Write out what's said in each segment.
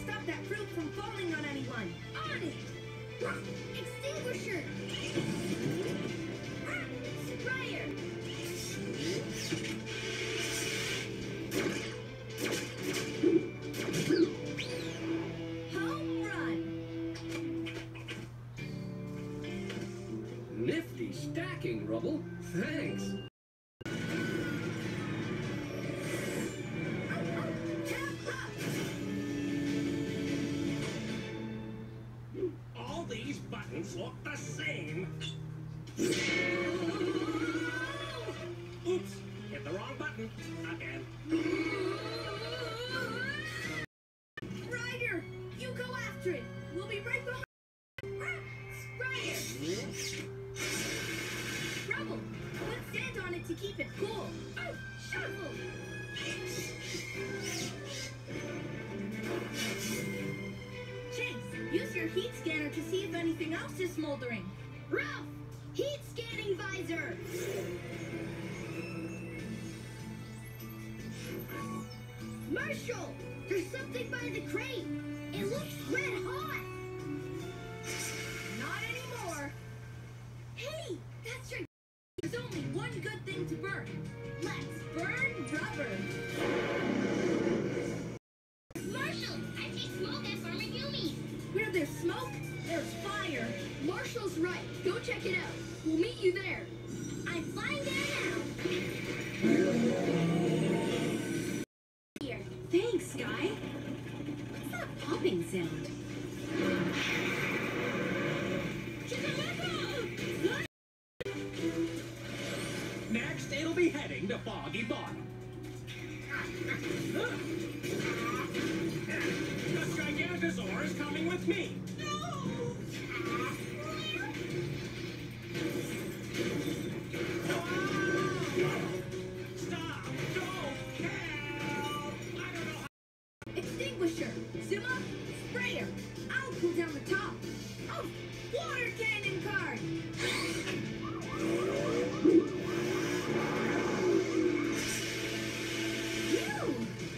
stop that fruit from falling on anyone. On it! Extinguisher! Ah, Sprayer! Home run! Nifty stacking, Rubble. Thanks. Buttons look the same. Oops, hit the wrong button. Again. Ryder, you go after it. We'll be right behind. Sprayer! Rubble, put sand on it to keep it cool. Oh, shovel! Heat scanner to see if anything else is smoldering. Ralph! Heat scanning visor! Marshall! There's something by the crate! It looks red hot! Marshall's right. Go check it out. We'll meet you there. I'm flying there now. Here. Thanks, Skye. What's that popping sound? Next, it'll be heading to Foggy Bottom. The Gigantosaur is coming with me. Down the top. Oh, water cannon card.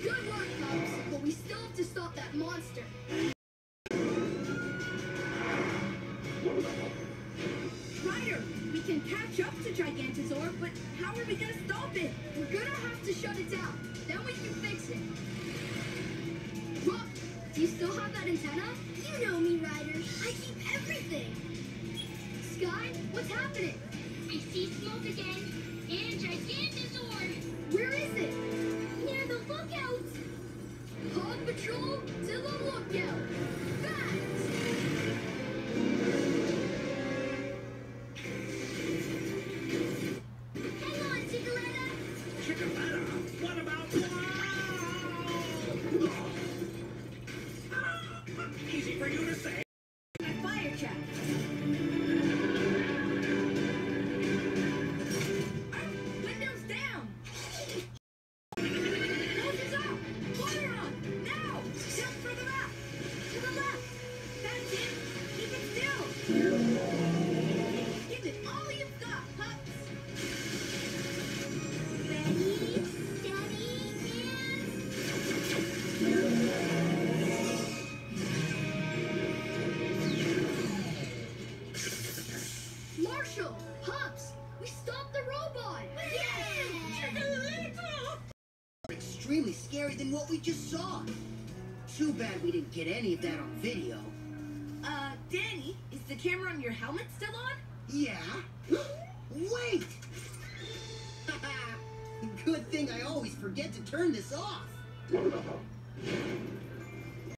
Good work. But we still have to stop that monster. Ryder, we can catch up to Gigantosaur, but how are we gonna stop it? We're gonna have to shut it down. Then we can fix it. Do you still have that antenna? Happening? I see smoke again. And a Pups! We stopped the robot! Yeah! extremely scary than what we just saw. Too bad we didn't get any of that on video. Uh, Danny, is the camera on your helmet still on? Yeah. Wait! Good thing I always forget to turn this off.